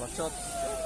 Macht's gut.